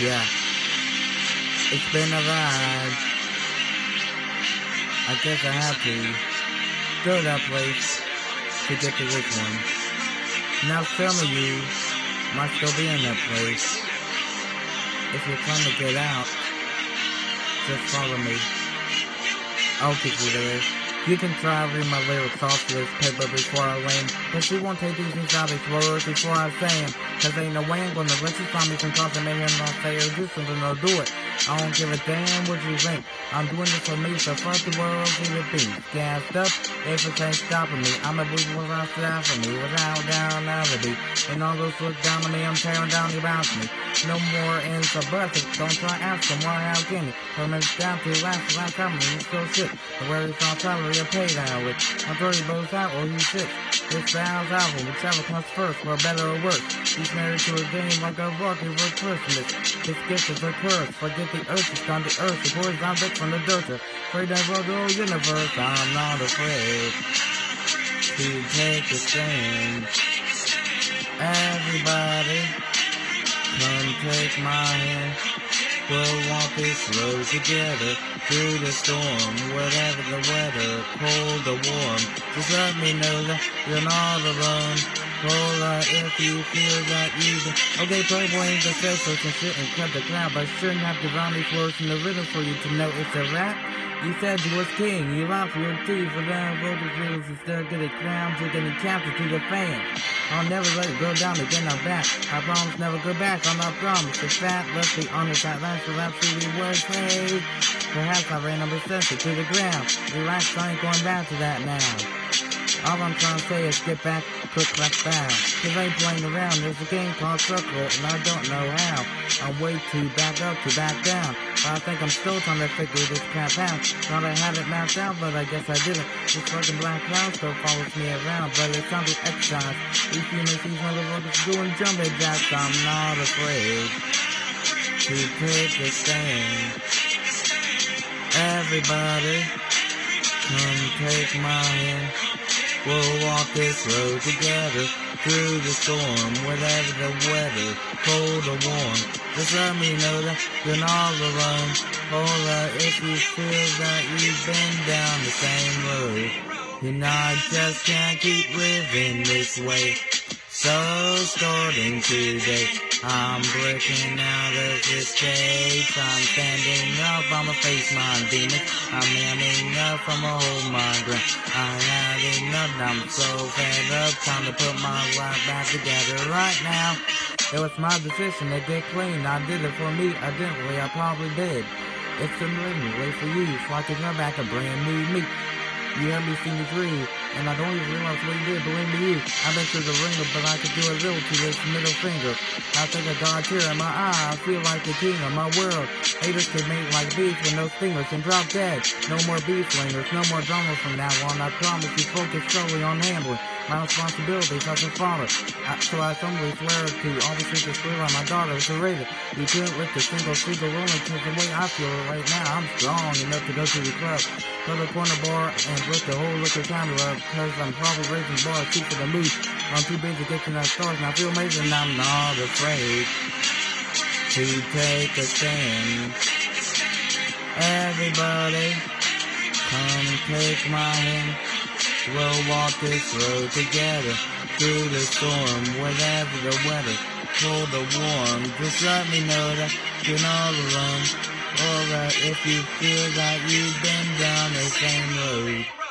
Yeah. It's been a ride. I guess I have to go that place to get to this one. Now some of you might still be in that place. If you're trying to get out, just follow me. I'll get you there. You can try read my lyrics off this paper before I land. But you won't take these things inside these words before I say them. Cause ain't no way I'm gonna let you find me from crossing and I'll say or do something or do it. I don't give a damn what you think. I'm doing this for me, so fuck the world, see the beat. Gassed up, if it ain't stopping me. I'm a boost without stop for me, without down beat. And all those look down on me, I'm tearing down the balcony. No more ends or don't try asking why, how can you? From it's down to last, last time, you still shit. The worries on salary or pay down with. I'm 30 both out or he sits. This Val's album, whichever comes first, for better or worse. He's married to a game like a rocket for Christmas. This gift is a curse, forget the earth is gone, the earth, the boys I'm back from the dirt. Afraid of the whole universe, I'm not afraid to take a stand. Everybody, come take my hand. We'll walk this road together through the storm, whatever the weather, cold or warm. Just let me know that you're not alone. Hola, if you feel that you can. Okay, Playboy the says so some shit and cut the crowd, but shouldn't have to round these words in the rhythm for you to know it's a rap. You said you was king, you lost your teeth for them vocal fields instead get a crown, you're getting to the fans. I'll never let it go down again, I'm back. I promise never go back on my promise. The fact, let's be honest, that last for absolutely was hey. Perhaps I ran number sensor to the ground. Relax, I ain't going back to that now. All I'm trying to say is get back, quick, clap, bound. Cause I ain't playing around, there's a game called Circle, and I don't know how. I'm way too back up to back down. I think I'm still trying to figure this crap out. Thought I had it mapped out, but I guess I didn't. This fucking black cloud still follows me around, but it sounds like exercise. These humans, these motherfuckers doing jumping jacks, I'm not afraid to take a stand. Everybody, come take my hand. We'll walk this road together through the storm, whatever the weather, cold or warm. Just let me know that you're not alone. Hola, if you feel that you've been down the same road. And I just can't keep living this way. So starting today, I'm breaking out of this cage. I'm standing up, I'ma face my demons. I'm manning up, I'ma hold my ground. I had enough, I'm so fed up. Time to put my life back together right now. It was my decision to get clean. I did it for me, I didn't I probably did. It's a for you, so I can come back a brand new me. You heard me sing the dream, and I don't even realize what you did, believe me you. I've been through the ringer, but I could do a little to this middle finger. I think a god tear in my eye, I feel like the king of my world. Haters can make like beef with no stingers and drop dead. No more beef slingers, no more drama from now on. I promise you focus solely on handling my responsibilities as a father. So I humbly swear to all the clear on my daughter is a raider. You couldn't lift a single single rolling cause the way I feel right now, I'm strong enough to go to the club. To the corner bar and lift the whole liquor camera up cause I'm probably raising bars, shoot for the mood. I'm too busy getting that stars and I feel amazing, I'm not afraid to take a stand. Everybody, come take my hand. We'll walk this road together through the storm, whatever the weather, cold or warm. Just let me know that you're not alone. Or if you feel that you've been down the same road.